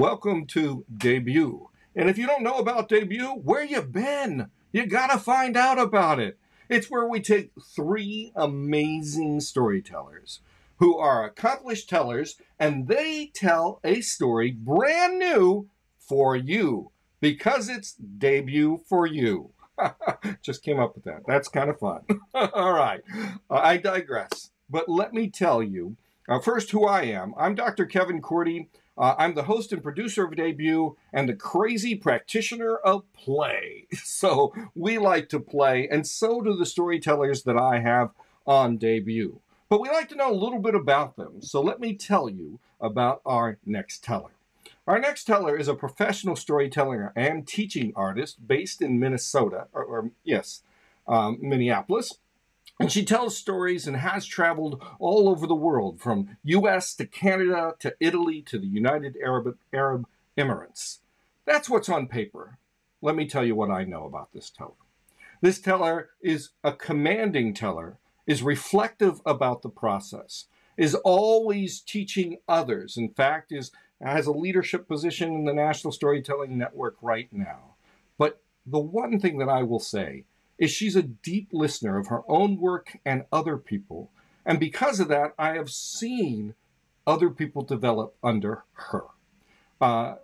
Welcome to Debut. And if you don't know about Debut, where you been? You gotta find out about it. It's where we take three amazing storytellers who are accomplished tellers and they tell a story brand new for you because it's debut for you. Just came up with that. That's kind of fun. All right. Uh, I digress. But let me tell you uh, first who I am. I'm Dr. Kevin Cordi. Uh, I'm the host and producer of Debut and the crazy practitioner of play. So we like to play, and so do the storytellers that I have on Debut. But we like to know a little bit about them. So let me tell you about our next teller. Our next teller is a professional storyteller and teaching artist based in Minnesota, or, or yes, um, Minneapolis. And she tells stories and has traveled all over the world, from US to Canada to Italy to the United Arab, Arab Emirates. That's what's on paper. Let me tell you what I know about this teller. This teller is a commanding teller, is reflective about the process, is always teaching others. In fact, is has a leadership position in the National Storytelling Network right now. But the one thing that I will say is she's a deep listener of her own work and other people. And because of that, I have seen other people develop under her. Uh,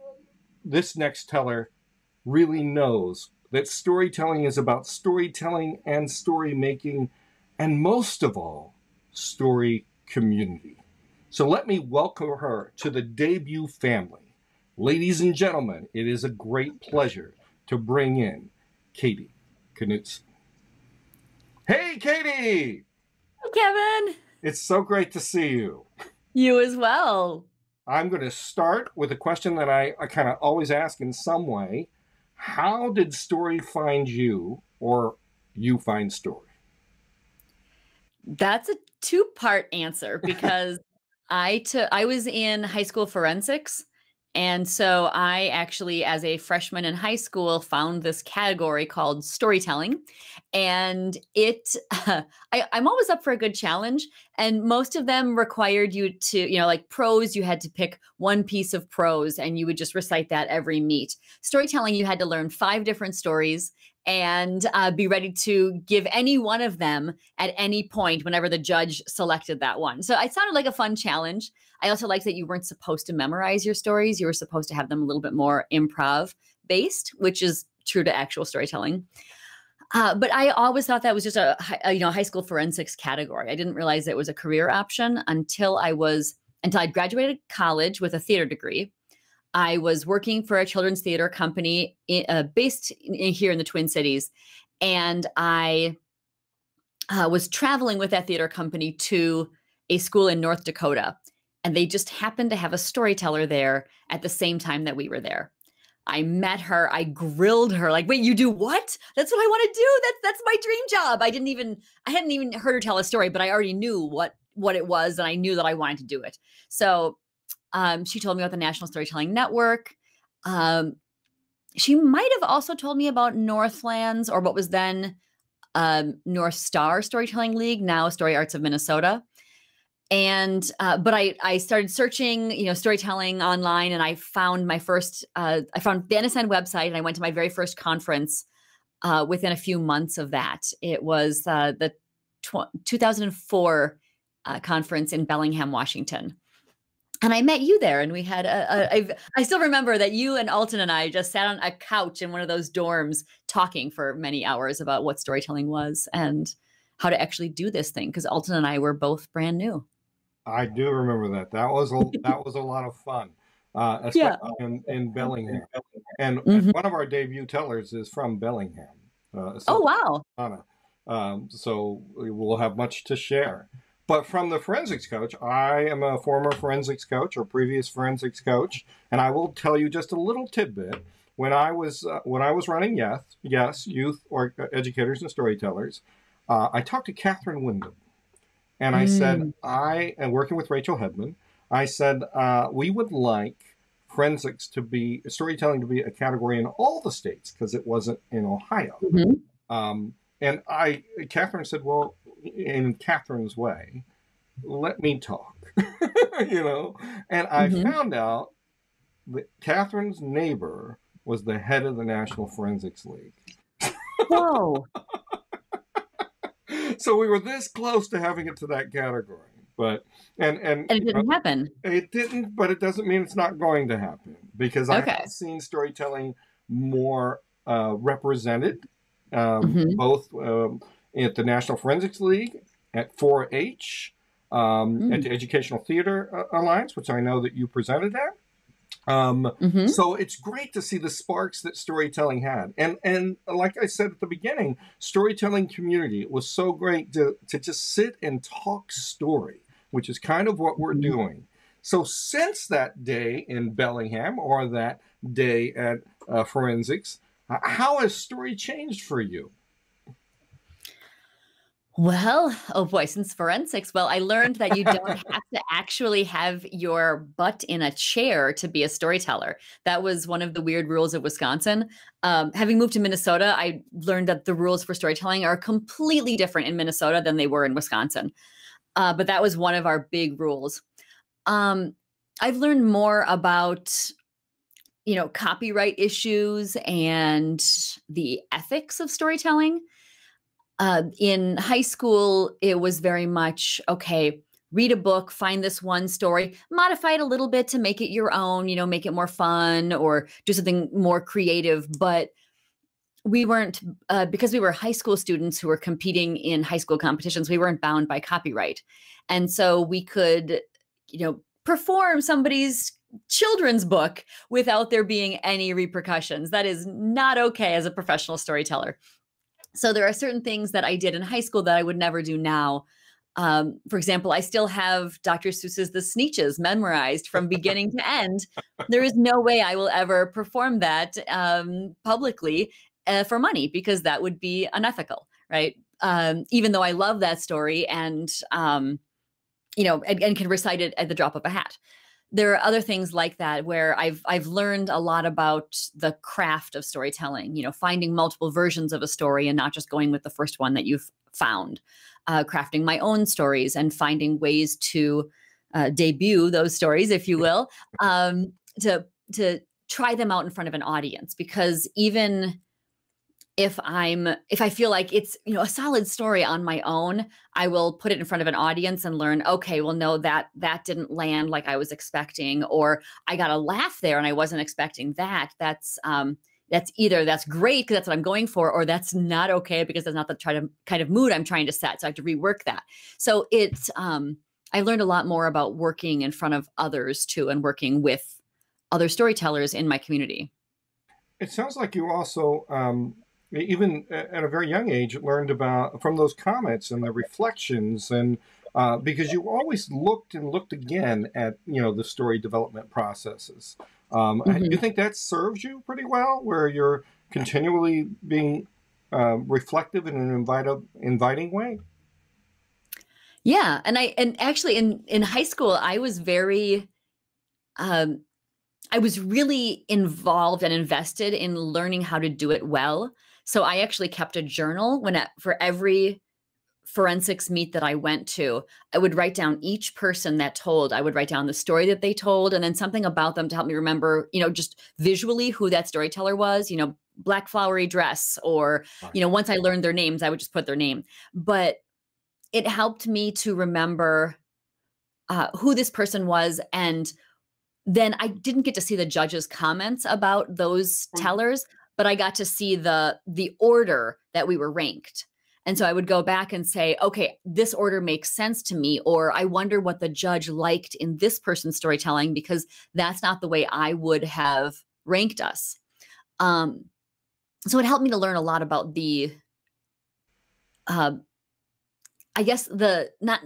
this next teller really knows that storytelling is about storytelling and story making, and most of all, story community. So let me welcome her to the debut family. Ladies and gentlemen, it is a great pleasure to bring in Katie Knutson. Hey, Katie! Hi, Kevin. It's so great to see you. You as well. I'm going to start with a question that I, I kind of always ask in some way. How did story find you, or you find story? That's a two part answer because I took I was in high school forensics and so I actually, as a freshman in high school, found this category called storytelling. And it, uh, I, I'm always up for a good challenge. And most of them required you to, you know, like prose, you had to pick one piece of prose and you would just recite that every meet. Storytelling, you had to learn five different stories and uh, be ready to give any one of them at any point whenever the judge selected that one. So it sounded like a fun challenge. I also liked that you weren't supposed to memorize your stories. You were supposed to have them a little bit more improv based, which is true to actual storytelling. Uh, but I always thought that was just a, a, you know high school forensics category. I didn't realize it was a career option until I was until I graduated college with a theater degree. I was working for a children's theater company in, uh, based in, here in the Twin Cities, and I uh, was traveling with that theater company to a school in North Dakota and they just happened to have a storyteller there at the same time that we were there. I met her, I grilled her like, "Wait, you do what? That's what I want to do. That's that's my dream job." I didn't even I hadn't even heard her tell a story, but I already knew what what it was and I knew that I wanted to do it. So, um, she told me about the National Storytelling Network. Um, she might have also told me about Northlands or what was then um, North Star Storytelling League, now Story Arts of Minnesota and uh, but I I started searching you know storytelling online and I found my first uh, I found the NSN website and I went to my very first conference uh, within a few months of that. It was uh, the tw- 2004 uh, conference in Bellingham, Washington. And I met you there, and we had a, a I've, I still remember that you and Alton and I just sat on a couch in one of those dorms talking for many hours about what storytelling was and how to actually do this thing because Alton and I were both brand new. I do remember that. That was a that was a lot of fun. Uh, yeah. in, in Bellingham, and mm-hmm. one of our debut tellers is from Bellingham. Uh, oh wow! Um, so we'll have much to share. But from the forensics coach, I am a former forensics coach or previous forensics coach, and I will tell you just a little tidbit. When I was uh, when I was running Yes, Yes, Youth or uh, Educators and Storytellers, uh, I talked to Kathryn Windham and I mm. said, I am working with Rachel Hedman. I said, uh, we would like forensics to be storytelling to be a category in all the states because it wasn't in Ohio. Mm-hmm. Um, and I, Kathryn said, well, in Kathryn's way, let me talk, you know. And I mm-hmm. found out that Kathryn's neighbor was the head of the National Forensics League. Whoa. so we were this close to having it to that category. But and and, and it didn't happen. It didn't, but it doesn't mean it's not going to happen because okay. I've seen storytelling more uh, represented, um, mm-hmm. both um, at the National Forensics League, at 4-H, um, mm. at the Educational Theater Alliance, which I know that you presented at. Um, mm-hmm. So it's great to see the sparks that storytelling had, and and like I said at the beginning, storytelling community. It was so great to to just sit and talk story, which is kind of what we're mm-hmm. doing. So since that day in Bellingham or that day at uh, Forensics, how has story changed for you? Well, oh boy, since forensics, well, I learned that you don't have to actually have your butt in a chair to be a storyteller. That was one of the weird rules of Wisconsin. Um, having moved to Minnesota, I learned that the rules for storytelling are completely different in Minnesota than they were in Wisconsin. Uh, but that was one of our big rules. Um, I've learned more about you know copyright issues and the ethics of storytelling uh, in high school, it was very much okay, read a book, find this one story, modify it a little bit to make it your own, you know, make it more fun or do something more creative. But we weren't, uh, because we were high school students who were competing in high school competitions, we weren't bound by copyright. And so we could, you know, perform somebody's children's book without there being any repercussions. That is not okay as a professional storyteller. So there are certain things that I did in high school that I would never do now. Um, for example, I still have Dr. Seuss's The Sneetches memorized from beginning to end. There is no way I will ever perform that um, publicly uh, for money because that would be unethical, right? Um, even though I love that story and um, you know and, and can recite it at the drop of a hat there are other things like that where I've I've learned a lot about the craft of storytelling. You know, finding multiple versions of a story and not just going with the first one that you've found. Uh, crafting my own stories and finding ways to uh, debut those stories, if you will, um, to to try them out in front of an audience because even if i'm if i feel like it's you know a solid story on my own i will put it in front of an audience and learn okay well no that that didn't land like i was expecting or i got a laugh there and i wasn't expecting that. That's um that's either that's great because that's what i'm going for or that's not okay because that's not the try to kind of mood i'm trying to set so i have to rework that. So it's um i learned a lot more about working in front of others too and working with other storytellers in my community. It sounds like you also um, even at a very young age, learned about from those comments and the reflections, and uh, because you always looked and looked again at you know the story development processes. Um, mm-hmm. You think that serves you pretty well, where you're continually being uh, reflective in an invite- inviting way. Yeah, and I and actually in in high school I was very um I was really involved and invested in learning how to do it well. So I actually kept a journal when at, for every forensics meet that I went to, I would write down each person that told. I would write down the story that they told and then something about them to help me remember, you know, just visually who that storyteller was, you know, black flowery dress or, you know, once I learned their names, I would just put their name. But it helped me to remember uh, who this person was and then I didn't get to see the judge's comments about those tellers, but I got to see the the order that we were ranked. And so I would go back and say, okay, this order makes sense to me, or I wonder what the judge liked in this person's storytelling because that's not the way I would have ranked us. Um, so it helped me to learn a lot about the, uh, I guess the not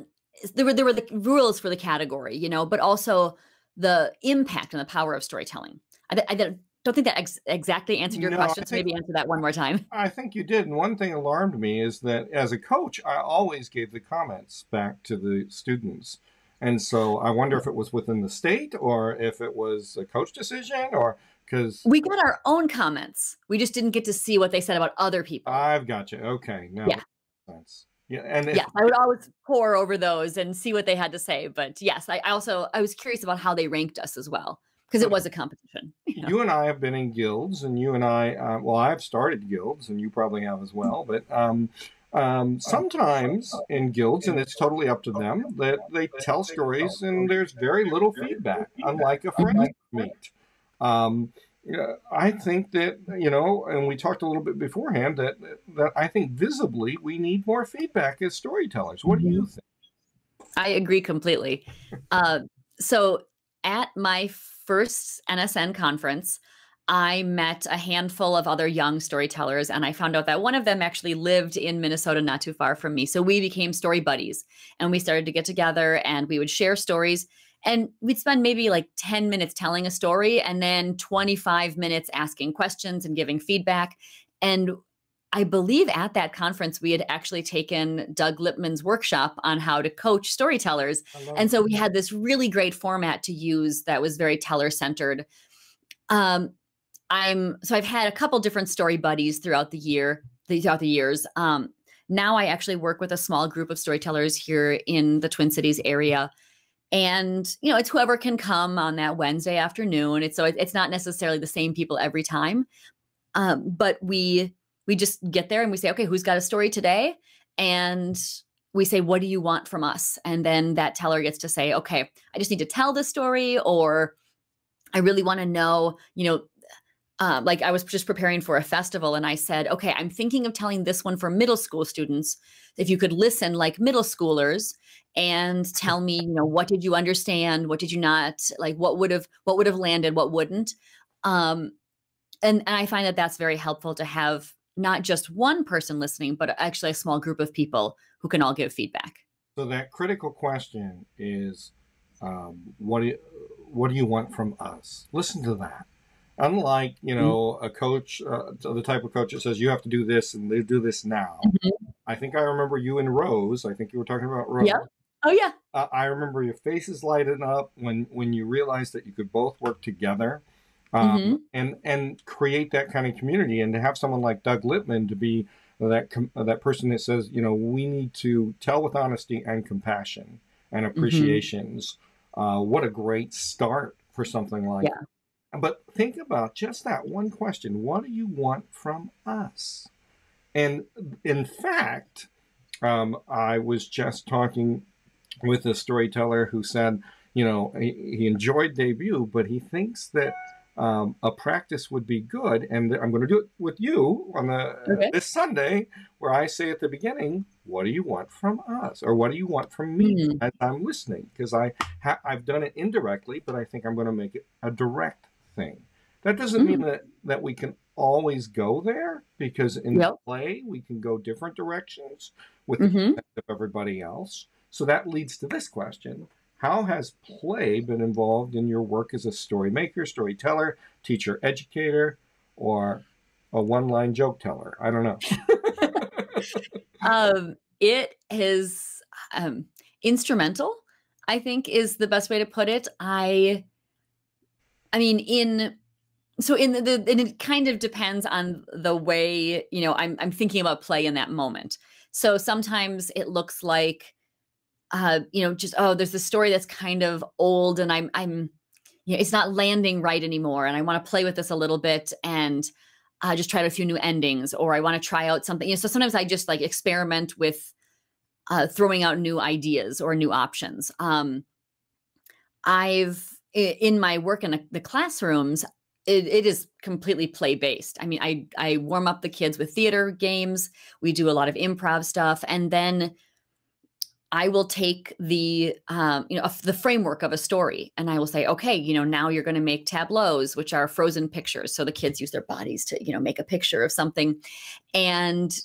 there were there were the rules for the category, you know, but also the impact and the power of storytelling. I, I, don't think that ex- exactly answered your no, question. So maybe answer that one more time. I think you did. And one thing alarmed me is that as a coach, I always gave the comments back to the students. And so I wonder if it was within the state or if it was a coach decision or because we got our own comments. We just didn't get to see what they said about other people. I've got you. Okay. Now yeah. Sense. Yeah, and yes, I would always pour over those and see what they had to say. But yes, I, I also I was curious about how they ranked us as well because it was a competition. You, know? you, and I have been in guilds, and you and I, uh, well, I've started guilds, and you probably have as well. But um, um, sometimes in guilds, and it's totally up to them, that they tell stories, and there's very little feedback, unlike a friend meet. Um, I think that you know, and we talked a little bit beforehand that that I think visibly we need more feedback as storytellers. What do you mm-hmm. think? I agree completely. Uh, so at my first NSN conference, I met a handful of other young storytellers, and I found out that one of them actually lived in Minnesota, not too far from me. So we became story buddies, and we started to get together and we would share stories. And we'd spend maybe like 10 minutes telling a story and then 25 minutes asking questions and giving feedback. And I believe at that conference, we had actually taken Doug Lipman's workshop on how to coach storytellers. And so we had this really great format to use that was very teller centered. Um, I'm so I've had a couple different story buddies throughout the year, throughout the years. Um, now I actually work with a small group of storytellers here in the Twin Cities area. And you know, it's whoever can come on that Wednesday afternoon. It's so it's not necessarily the same people every time, um, but we we just get there and we say, okay, who's got a story today? And we say, what do you want from us? And then that teller gets to say, okay, I just need to tell this story, or I really want to know, you know, uh, like I was just preparing for a festival and I said, okay, I'm thinking of telling this one for middle school students. If you could listen like middle schoolers and tell me, you know, what did you understand? What did you not like? What would have, what would have landed? What wouldn't? Um, and, and I find that that's very helpful to have not just one person listening, but actually a small group of people who can all give feedback. So that critical question is, um, what do you, what do you want from us? Listen to that. Unlike you mm-hmm. know a coach, uh, the type of coach that says you have to do this and they do this now. Mm-hmm. I think I remember you and Rose. I think you were talking about Rose. Yeah. Oh yeah. Uh, I remember your faces lighting up when when you realized that you could both work together um, mm-hmm. and and create that kind of community and to have someone like Doug Lipman to be that that person that says you know we need to tell with honesty and compassion and mm-hmm. appreciations mm-hmm. uh, what a great start for something like yeah. that but think about just that one question what do you want from us and in fact um, i was just talking with a storyteller who said you know he, he enjoyed debut but he thinks that um, a practice would be good. And I'm going to do it with you on the okay. uh, this Sunday, where I say at the beginning, "What do you want from us?" or "What do you want from me?" Mm-hmm. as I'm listening, because I ha- I've done it indirectly, but I think I'm going to make it a direct thing. That doesn't mm-hmm. mean that that we can always go there, because in yep. play we can go different directions with mm-hmm. everybody else. So that leads to this question how has play been involved in your work as a story maker, storyteller, teacher, educator, or a one line joke teller? I don't know. um, it is um, instrumental, I think, is the best way to put it. I, I mean, in so in the, the and it kind of depends on the way you know I'm I'm thinking about play in that moment. So sometimes it looks like uh, you know, just oh, there's this story that's kind of old, and I'm I'm, you know, it's not landing right anymore, and I want to play with this a little bit, and uh, just try out a few new endings, or I want to try out something. You know, so sometimes I just like experiment with uh, throwing out new ideas or new options. Um, I've in my work in the classrooms, it, it is completely play based. I mean, I I warm up the kids with theater games. We do a lot of improv stuff, and then I will take the um, you know the framework of a story and I will say, okay, you know, now you're going to make tableaus, which are frozen pictures. So the kids use their bodies to you know make a picture of something, and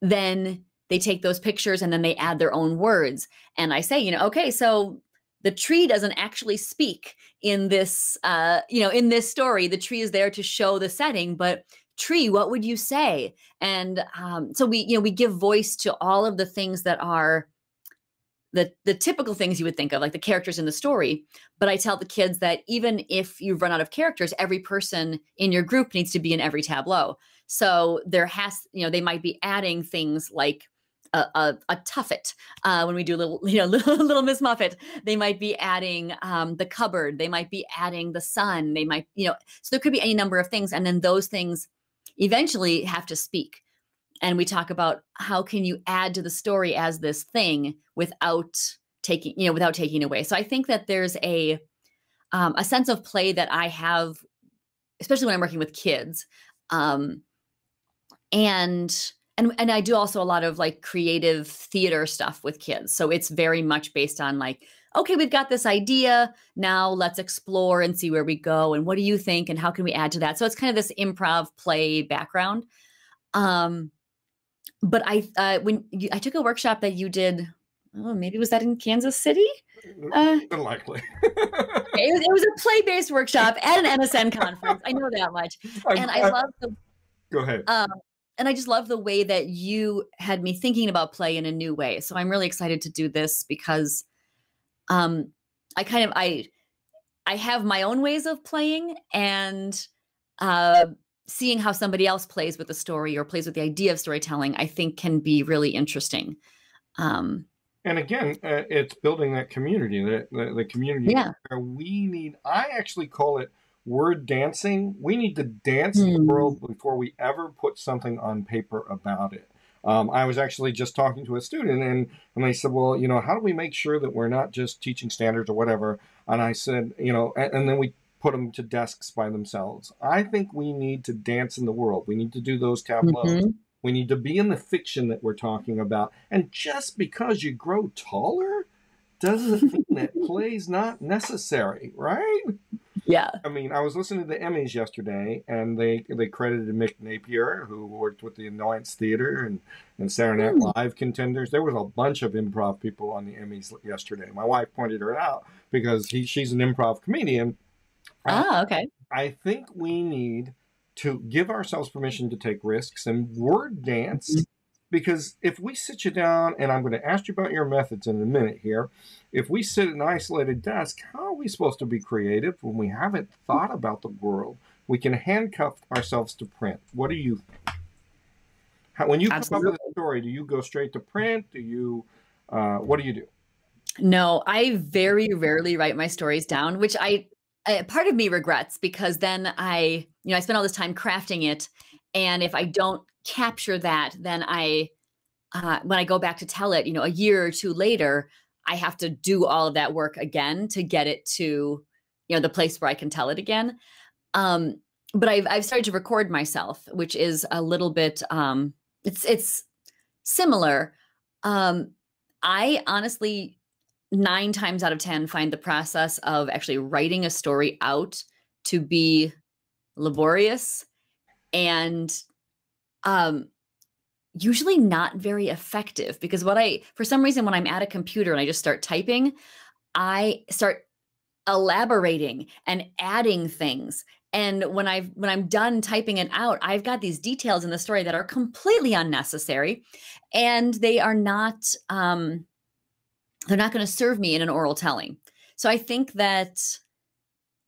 then they take those pictures and then they add their own words. And I say, you know, okay, so the tree doesn't actually speak in this uh, you know in this story. The tree is there to show the setting, but tree what would you say and um, so we you know we give voice to all of the things that are the the typical things you would think of like the characters in the story but i tell the kids that even if you've run out of characters every person in your group needs to be in every tableau. So there has you know they might be adding things like a, a, a tuffet uh, when we do little you know little, little miss muffet. They might be adding um, the cupboard. They might be adding the sun. They might you know so there could be any number of things and then those things eventually have to speak and we talk about how can you add to the story as this thing without taking you know without taking away so i think that there's a um, a sense of play that i have especially when i'm working with kids um, and and and I do also a lot of like creative theater stuff with kids. So it's very much based on like, okay, we've got this idea. Now let's explore and see where we go. And what do you think? And how can we add to that? So it's kind of this improv play background. Um, but I uh, when you, I took a workshop that you did, oh, maybe was that in Kansas City? Uh, Unlikely. it, was, it was a play based workshop at an NSN conference. I know that much, and I, I love the. Go ahead. Um, and I just love the way that you had me thinking about play in a new way. So I'm really excited to do this because um I kind of I I have my own ways of playing and uh seeing how somebody else plays with the story or plays with the idea of storytelling I think can be really interesting. Um and again, uh, it's building that community, the, the, the community yeah. we need. I actually call it word dancing. We need to dance mm. the hmm. world before we ever put something on paper about it. Um, I was actually just talking to a student, and, and they said, Well, you know, how do we make sure that we're not just teaching standards or whatever? And I said, You know, and, and then we put them to desks by themselves. I think we need to dance in the world. We need to do those tableaus. Mm-hmm. We need to be in the fiction that we're talking about. And just because you grow taller doesn't mean that play's not necessary, right? Yeah. I mean, I was listening to the Emmys yesterday, and they they credited Mick Napier, who worked with the Annoyance Theater and, and Saturday Night mm. Live contenders. There was a bunch of improv people on the Emmys yesterday. My wife pointed her out because he she's an improv comedian. Oh, okay. I think we need to give ourselves permission to take risks and word dance. Mm-hmm because if we sit you down, and I'm going to ask you about your methods in a minute here, if we sit at an isolated desk, how are we supposed to be creative when we haven't thought about the world? We can handcuff ourselves to print. What do you think? How, when you Absolutely. come up with a story, do you go straight to print? Do you, uh, what do you do? No, I very rarely write my stories down, which I, Part of me regrets because then I, you know, I spend all this time crafting it, and if I don't capture that, then I, uh, when I go back to tell it, you know, a year or two later, I have to do all of that work again to get it to, you know, the place where I can tell it again. Um, but I've I've started to record myself, which is a little bit um, it's it's similar. Um, I honestly nine times out of ten find the process of actually writing a story out to be laborious and um usually not very effective because what I, for some reason, when I'm at a computer and I just start typing, I start elaborating and adding things. And when i've when I'm done typing it out, I've got these details in the story that are completely unnecessary, and they are not um, they're not going to serve me in an oral telling. So I think that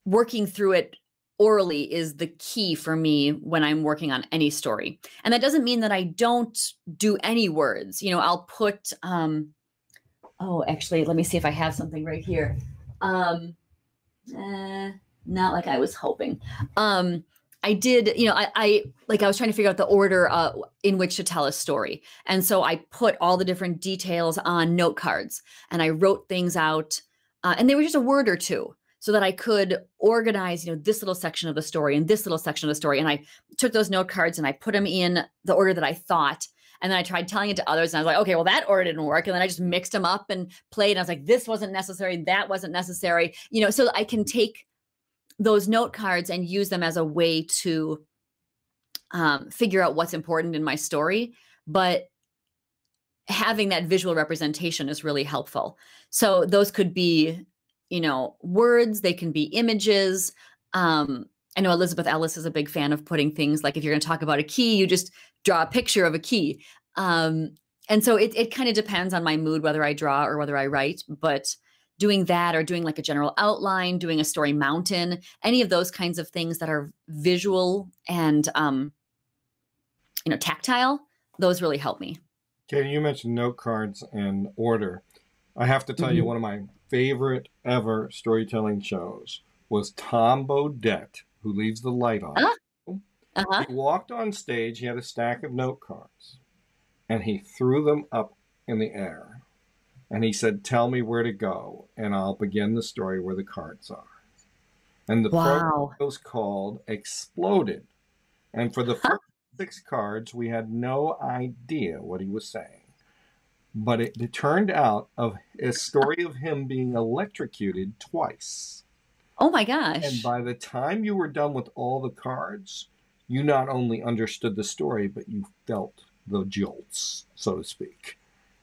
working through it orally is the key for me when I'm working on any story. And that doesn't mean that I don't do any words. You know, I'll put um oh, actually, let me see if I have something right here. Um eh, not like I was hoping. Um I did, you know, I, I like I was trying to figure out the order uh, in which to tell a story. And so I put all the different details on note cards and I wrote things out. Uh, and they were just a word or two so that I could organize, you know, this little section of the story and this little section of the story. And I took those note cards and I put them in the order that I thought. And then I tried telling it to others, and I was like, okay, well, that order didn't work. And then I just mixed them up and played. And I was like, this wasn't necessary, that wasn't necessary, you know, so I can take those note cards and use them as a way to um, figure out what's important in my story. But having that visual representation is really helpful. So those could be you know, words, they can be images. Um, I know Elizabeth Ellis is a big fan of putting things like if you're going to talk about a key, you just draw a picture of a key. Um, and so it, it kind of depends on my mood whether I draw or whether I write. But doing that or doing like a general outline, doing a story mountain, any of those kinds of things that are visual and um, you know tactile, those really help me. Katie, you mentioned note cards and order. I have to tell mm-hmm. you, one of my favorite ever storytelling shows was Tom Bodett, who leaves the light on. Uh-huh. Uh-huh. He walked on stage, he had a stack of note cards, and he threw them up in the air. And he said, Tell me where to go, and I'll begin the story where the cards are. And the wow. program was called Exploded. And for the first six cards, we had no idea what he was saying. But it, it turned out of a story of him being electrocuted twice. Oh my gosh. And by the time you were done with all the cards, you not only understood the story, but you felt the jolts, so to speak.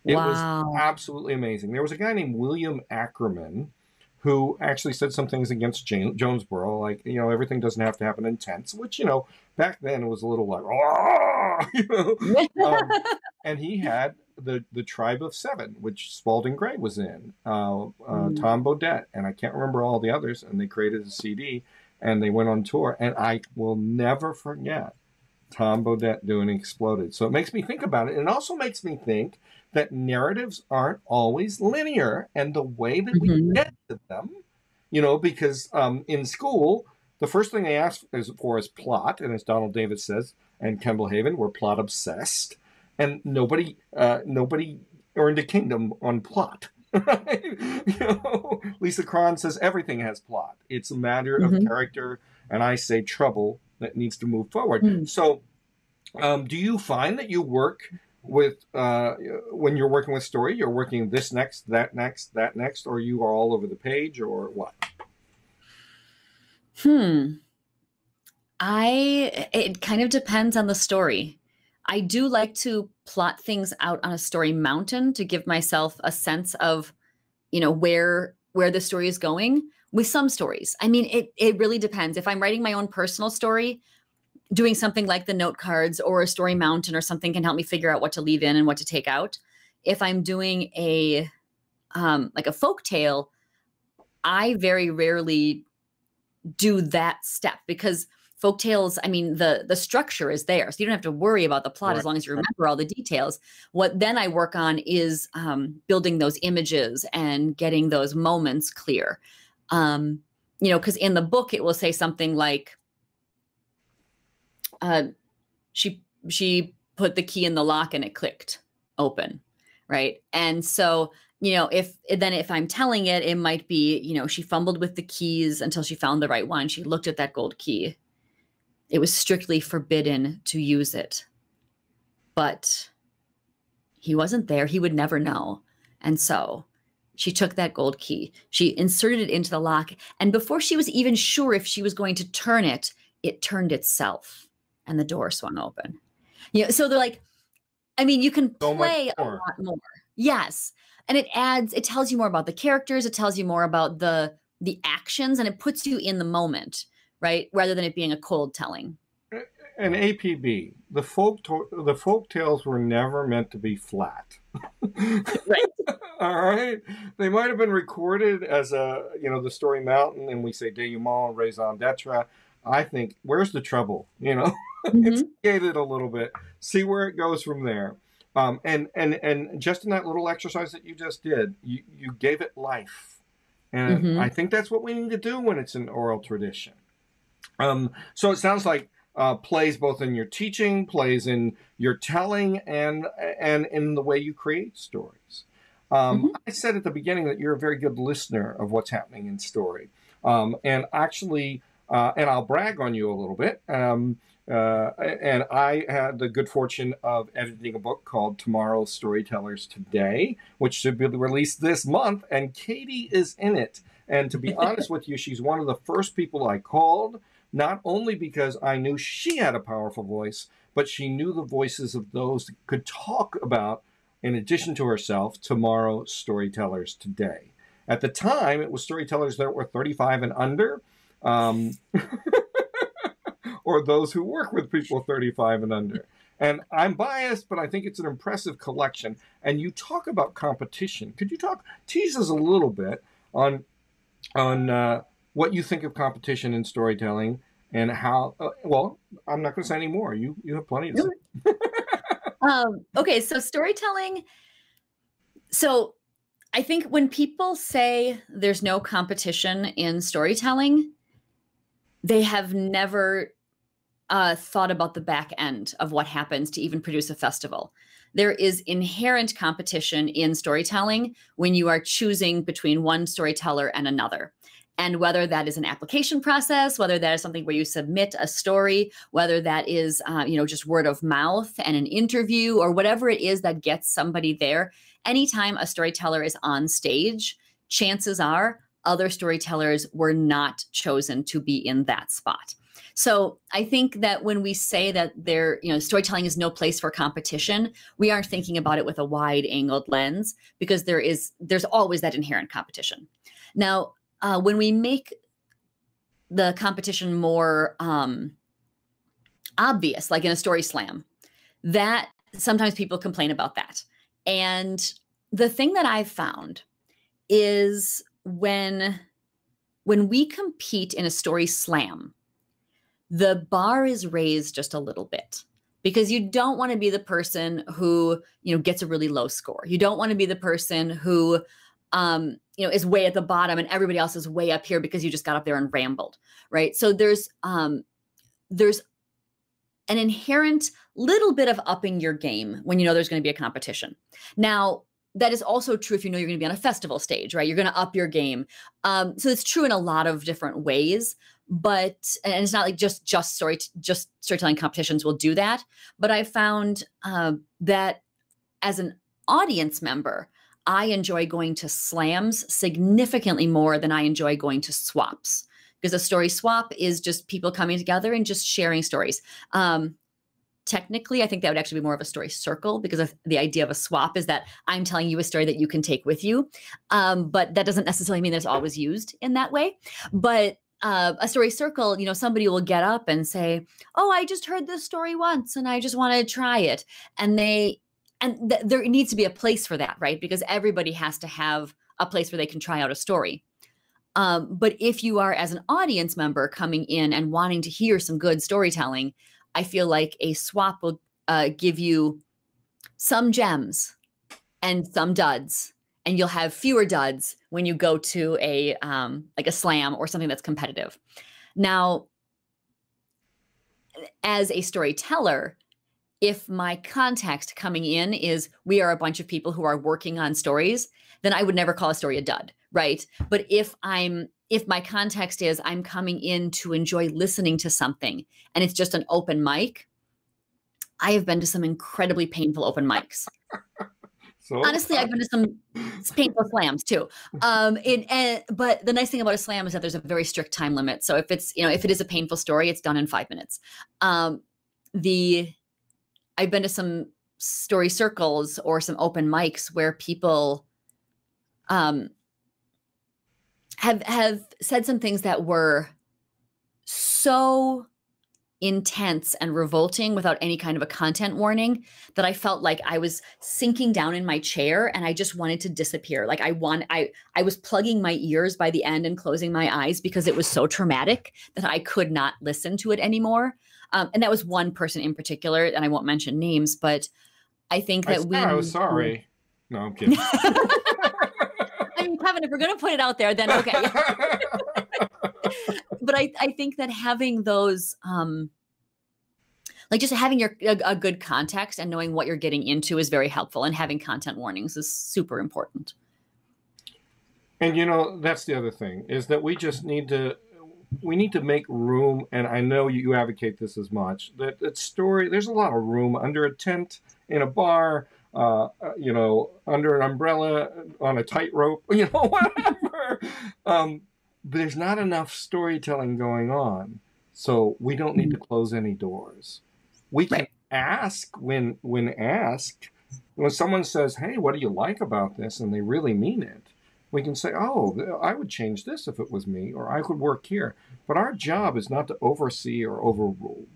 It wow. was absolutely amazing. There was a guy named William Ackerman who actually said some things against Jane, Jonesborough, like, you know, everything doesn't have to happen in tents, which, you know, back then it was a little like, oh, you know. um, and he had the the Tribe of Seven, which Spalding Gray was in, uh, uh, mm. Tom Bodett, and I can't remember all the others. And they created a CD, and they went on tour. And I will never forget Tom Bodett doing Exploded. So it makes me think about it. And it also makes me think that narratives aren't always linear, and the way that mm-hmm. we get to them, you know, because um, in school the first thing they ask for is plot, and as Donald Davis says, and Kendall Haven, we're plot obsessed, and nobody uh, nobody earned a kingdom on plot. you know, Lisa Cron says everything has plot. It's a matter mm-hmm. of character, and I say trouble that needs to move forward. Mm. So, um, do you find that you work with uh, when you're working with story, you're working this next, that next, that next, or you are all over the page, or what? Hmm. I it kind of depends on the story. I do like to plot things out on a story mountain to give myself a sense of, you know, where where the story is going with some stories. I mean, it it really depends. If I'm writing my own personal story, doing something like the note cards or a story mountain or something can help me figure out what to leave in and what to take out. If I'm doing a um like a folk tale, I very rarely do that step because folk tales i mean the the structure is there so you don't have to worry about the plot right. as long as you remember all the details what then i work on is um, building those images and getting those moments clear um, you know because in the book it will say something like uh, she she put the key in the lock and it clicked open right? And so you know if then if i'm telling it it might be you know she fumbled with the keys until she found the right one. She looked at that gold key. It was strictly forbidden to use it. But he wasn't there. He would never know. And so she took that gold key. She inserted it into the lock. And before she was even sure if she was going to turn it it turned itself and the door swung open. You know so they're like i mean you can play a lot more. Yes. And it adds it tells you more about the characters it tells you more about the the actions and it puts you in the moment right rather than it being a cold telling. And apb the folk to- the folk tales were never meant to be flat. Right. All right? They might have been recorded as a you know the story mountain and we say denouement raison d'etre i think where's the trouble you know mm-hmm. it's gated a little bit see where it goes from there um, and and and just in that little exercise that you just did, you you gave it life, and mm-hmm. I think that's what we need to do when it's an oral tradition. Um, so it sounds like uh, plays both in your teaching, plays in your telling, and and in the way you create stories. Um, mm-hmm. I said at the beginning that you're a very good listener of what's happening in story, um, and actually, uh, and I'll brag on you a little bit. Um, uh, and I had the good fortune of editing a book called Tomorrow Storytellers Today, which should be released this month, and Katie is in it. And to be honest with you, she's one of the first people I called, not only because I knew she had a powerful voice, but she knew the voices of those that could talk about, in addition to herself, tomorrow storytellers today. At the time, it was storytellers that were 35 and under. Um, or those who work with people 35 and under. And I'm biased, but I think it's an impressive collection. And you talk about competition. Could you talk tease us a little bit on on uh, what you think of competition in storytelling and how? Uh, well, I'm not going to say any more. You you have plenty to say. um, okay, so storytelling. So I think when people say there's no competition in storytelling, they have never uh, thought about the back end of what happens to even produce a festival. There is inherent competition in storytelling when you are choosing between one storyteller and another. And whether that is an application process, whether that is something where you submit a story, whether that is, uh, you know, just word of mouth and an interview or whatever it is that gets somebody there, anytime a storyteller is on stage, chances are other storytellers were not chosen to be in that spot. So I think that when we say that there, you know, storytelling is no place for competition, we aren't thinking about it with a wide angled lens because there is there's always that inherent competition. Now, uh, when we make the competition more um, obvious, like in a story slam, that sometimes people complain about that. And the thing that I've found is when when we compete in a story slam, the bar is raised just a little bit because you don't want to be the person who you know gets a really low score. You don't want to be the person who um, you know is way at the bottom and everybody else is way up here because you just got up there and rambled, right? So there's um, there's an inherent little bit of upping your game when you know there's going to be a competition. Now, that is also true if you know you're going to be on a festival stage, right? You're going to up your game. Um, so it's true in a lot of different ways. But and it's not like just just story just storytelling competitions will do that. But I found uh, that as an audience member, I enjoy going to slams significantly more than I enjoy going to swaps because a story swap is just people coming together and just sharing stories. Um, technically, I think that would actually be more of a story circle because the idea of a swap is that I'm telling you a story that you can take with you. Um, but that doesn't necessarily mean that it's always used in that way. But uh, a story circle, you know, somebody will get up and say, "Oh, I just heard this story once, and I just want to try it," and they and th- there needs to be a place for that, right? Because everybody has to have a place where they can try out a story. Um, but if you are as an audience member coming in and wanting to hear some good storytelling, I feel like a swap will uh, give you some gems and some duds, and you'll have fewer duds when you go to a um, like a slam or something that's competitive. Now, as a storyteller, if my context coming in is we are a bunch of people who are working on stories, then I would never call a story a dud, right? But if I'm if my context is I'm coming in to enjoy listening to something and it's just an open mic, I have been to some incredibly painful open mics. So honestly, I've been to some painful slams too. Um, it, and, but the nice thing about a slam is that there's a very strict time limit. So if it's you know if it is a painful story, it's done in five minutes. Um, the I've been to some story circles or some open mics where people um, have have said some things that were so intense and revolting without any kind of a content warning that I felt like I was sinking down in my chair and I just wanted to disappear. Like I want I I was plugging my ears by the end and closing my eyes because it was so traumatic that I could not listen to it anymore. Um, and that was one person in particular, and I won't mention names, but I think that I, we. I was sorry. No, I'm kidding. Mean, Kevin, if we're going to put it out there, then okay. but I, I think that having those, um, like just having your a, a good context and knowing what you're getting into is very helpful, and having content warnings is super important. And you know, that's the other thing is that we just need to we need to make room, and I know you advocate this as much. That that story, there's a lot of room under a tent in a bar, uh, you know, under an umbrella on a tightrope, you know, whatever. um, there's not enough storytelling going on, so we don't need to close any doors. We can ask when when asked when someone says, "Hey, what do you like about this?" and they really mean it we can say, oh, I would change this if it was me, or I could work here. But our job is not to oversee or overrule.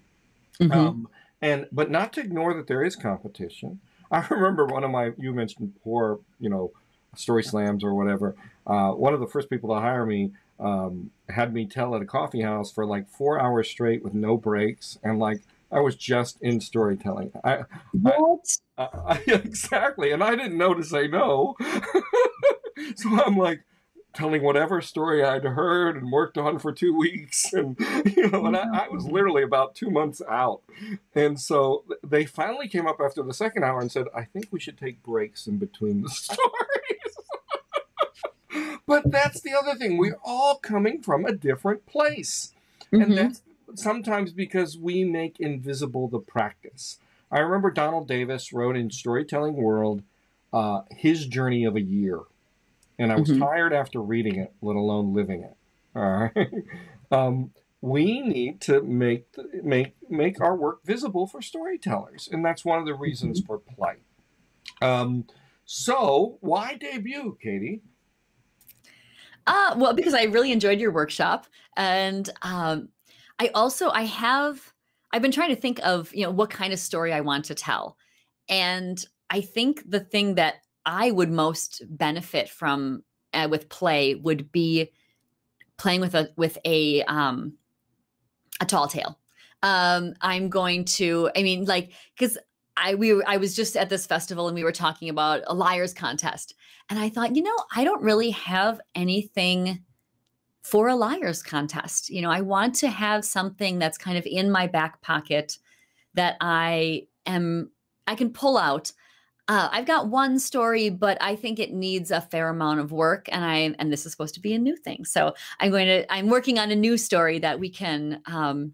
Mm-hmm. Um, and but not to ignore that there is competition. I remember one of my you mentioned poor, you know, story slams or whatever. Uh, one of the first people to hire me um, had me tell at a coffee house for like four hours straight with no breaks and like I was just in storytelling. I, what? I, I, exactly, and I didn't know to say no. so I'm like telling whatever story I'd heard and worked on for two weeks, and you know, and I, I was literally about two months out. And so they finally came up after the second hour and said, "I think we should take breaks in between the stories." but that's the other thing. We're all coming from a different place. Mm-hmm. And that's sometimes because we make invisible the practice. I remember Donald Davis wrote in Storytelling World uh, his journey of a year, and I was mm-hmm. tired after reading it, let alone living it. All right. um, we need to make make make our work visible for storytellers, and that's one of the reasons mm-hmm. for play. Um, so, why debut, Katie? Uh, well, because I really enjoyed your workshop, and um, I also I have I've been trying to think of you know what kind of story I want to tell, and I think the thing that I would most benefit from uh, with play would be playing with a with a um a tall tale. Um, I'm going to. I mean, like because I we I was just at this festival and we were talking about a liars contest, and I thought, you know, I don't really have anything for a liars contest. You know, I want to have something that's kind of in my back pocket that I am I can pull out. Uh, I've got one story, but I think it needs a fair amount of work, and I and this is supposed to be a new thing. So I'm going to I'm working on a new story that we can, um,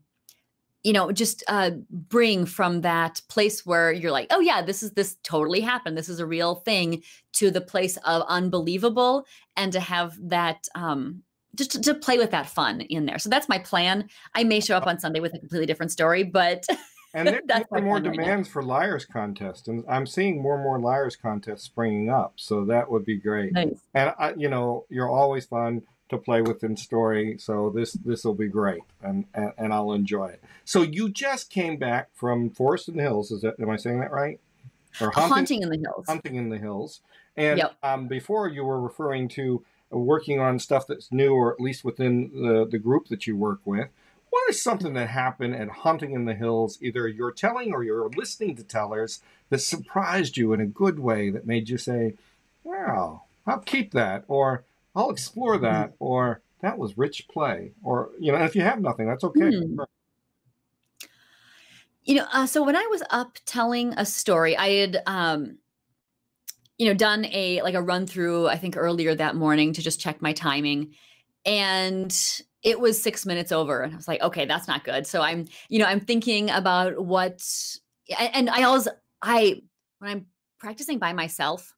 you know, just uh, bring from that place where you're like, oh yeah, this is this totally happened. This is a real thing to the place of unbelievable, and to have that um, just to, to, play with that fun in there. So that's my plan. I may show up on Sunday with a completely different story, but and there, there are more demands right for liars contest, and I'm seeing more and more liars contests springing up. So that would be great. Nice. And I, you know, you're always fun to play with in story. So this this will be great, and, and, and I'll enjoy it. So you just came back from Forest in the Hills. Is that am I saying that right? Or hunting, hunting in the hills. Hunting in the hills. And yep. um, before you were referring to working on stuff that's new, or at least within the, the group that you work with. What is something that happened at Hunting in the Hills, either you're telling or you're listening to tellers, that surprised you in a good way that made you say, wow, I'll keep that, or I'll explore mm-hmm. that, or that was rich play, or, you know, if you have nothing, that's okay. Mm. You know, uh, so when I was up telling a story, I had um, you know, done a like a run through, I think earlier that morning to just check my timing. And it was six minutes over. And I was like, okay, that's not good. So I'm, you know, I'm thinking about what and I always I when I'm practicing by myself,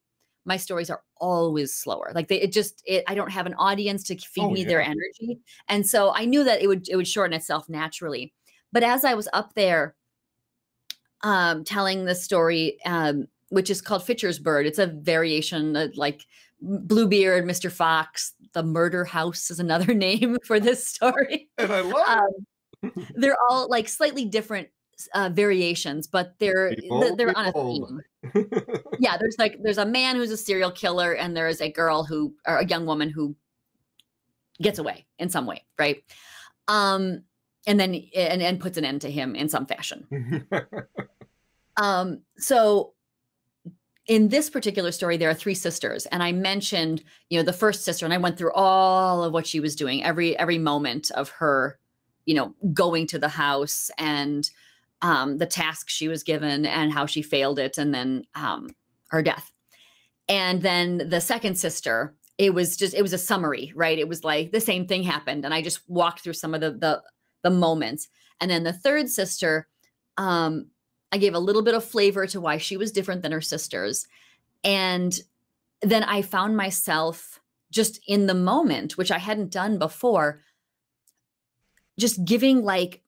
my stories are always slower. Like they it just it I don't have an audience to feed oh, me yeah. their energy. And so I knew that it would it would shorten itself naturally. But as I was up there um telling the story um which is called Fitcher's Bird. It's a variation uh, like Bluebeard, Mr. Fox, the Murder House is another name for this story. And I love um, they're all like slightly different uh, variations, but they're they're on a theme. yeah, there's like there's a man who's a serial killer, and there is a girl who or a young woman who gets away in some way, right? Um, and then and, and puts an end to him in some fashion. um, so in this particular story there are three sisters and i mentioned you know the first sister and i went through all of what she was doing every every moment of her you know going to the house and um, the task she was given and how she failed it and then um, her death. And then the second sister it was just it was a summary right? It was like the same thing happened and i just walked through some of the the, the moments. And then the third sister um I gave a little bit of flavor to why she was different than her sisters. And then I found myself just in the moment, which I hadn't done before, just giving like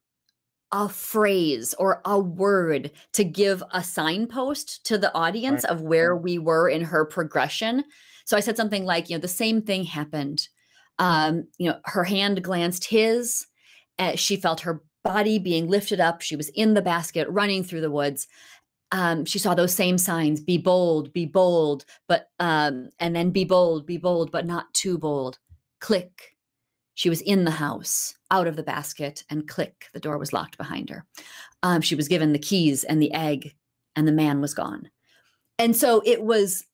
a phrase or a word to give a signpost to the audience right. of where we were in her progression. So I said something like, you know, the same thing happened. Um, you know, her hand glanced his. Uh, she felt her body being lifted up. She was in the basket, running through the woods. Um, she saw those same signs be bold, be bold, but, um, and then be bold, be bold, but not too bold. Click. She was in the house, out of the basket, and click, the door was locked behind her. Um, she was given the keys and the egg, and the man was gone. And so it was,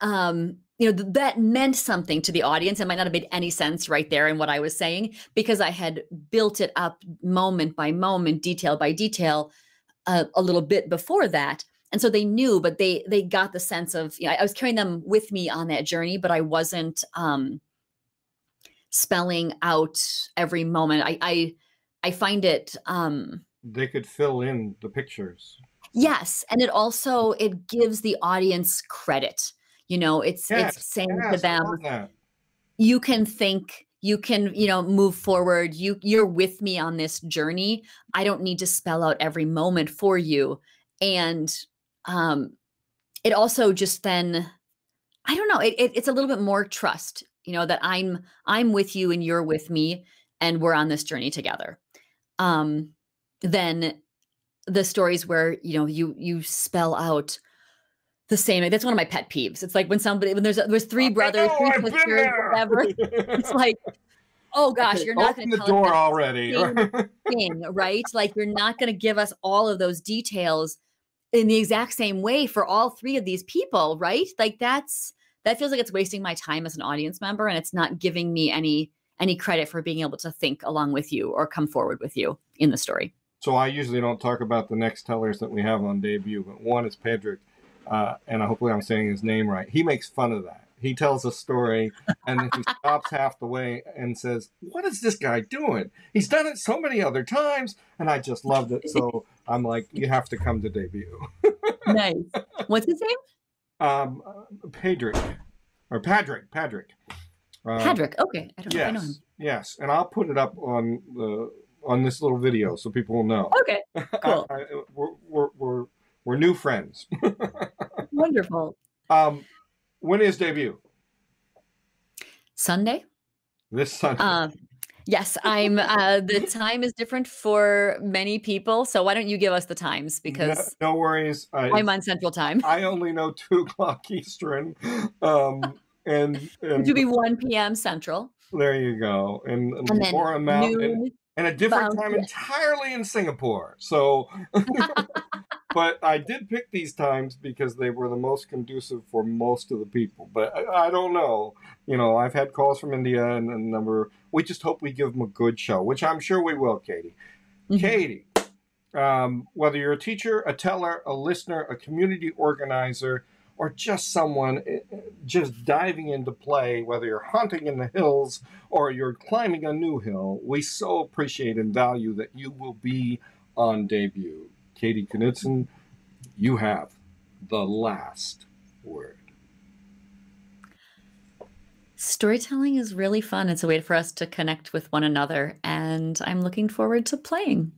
um, you know, th- that meant something to the audience. It might not have made any sense right there in what I was saying because I had built it up moment by moment, detail by detail, uh, a little bit before that. And so they knew but they they got the sense of you know, I, was carrying them with me on that journey but i wasn't um spelling out every moment. I i i find it um they could fill in the pictures. Yes. And it also it gives the audience credit you know it's yes, it's saying yes, to them you can think you can you know move forward. You you're with me on this journey. I don't need to spell out every moment for you. And um, it also just then i don't know it, it, it's a little bit more trust you know that i'm i'm with you and you're with me and we're on this journey together. Um then the stories where you know you you spell out the same that's one of my pet peeves. It's like when somebody when there's there's three brothers know, three sisters whatever it's like oh gosh you're not going to the door already. thing, right? Like you're not going to give us all of those details in the exact same way for all three of these people, right? Like that's that feels like it's wasting my time as an audience member and it's not giving me any any credit for being able to think along with you or come forward with you in the story. So I usually don't talk about the next tellers that we have on debut, but one is Pedrick, uh, and I hopefully I'm saying his name right. He makes fun of that. He tells a story and then he stops half the way and says, What is this guy doing? He's done it so many other times. And I just loved it. So I'm like, You have to come to debut. nice. What's his name? Um, Pedrick or Padrick. Padrick. Um, Padrick. Okay. I don't yes, know. I know him. Yes. And I'll put it up on the on this little video so people will know. Okay. Cool. I, I, we're, we're, we're, we're new friends. Wonderful. Um, when is debut? Sunday. This Sunday. Uh, yes, I'm. Uh, the time is different for many people, so why don't you give us the times? Because no, no worries. I, am on Central Time. I only know two o'clock Eastern, um, and, and it would be one p.m. Central. There you go, and, and, and then noon, and a different time entirely in Singapore. So but I did pick these times because they were the most conducive for most of the people. But I, I don't know. You know, I've had calls from India and a number. We just hope we give them a good show, which I'm sure we will, Katie. Mm-hmm. Katie, um, whether you're a teacher, a teller, a listener, a community organizer, or just someone eh, eh, just diving into play, whether you're hunting in the hills or you're climbing a new hill, we so appreciate and value that you will be on debut. Katie Knutson, you have the last word. Storytelling is really fun. It's a way for us to connect with one another, and I'm looking forward to playing.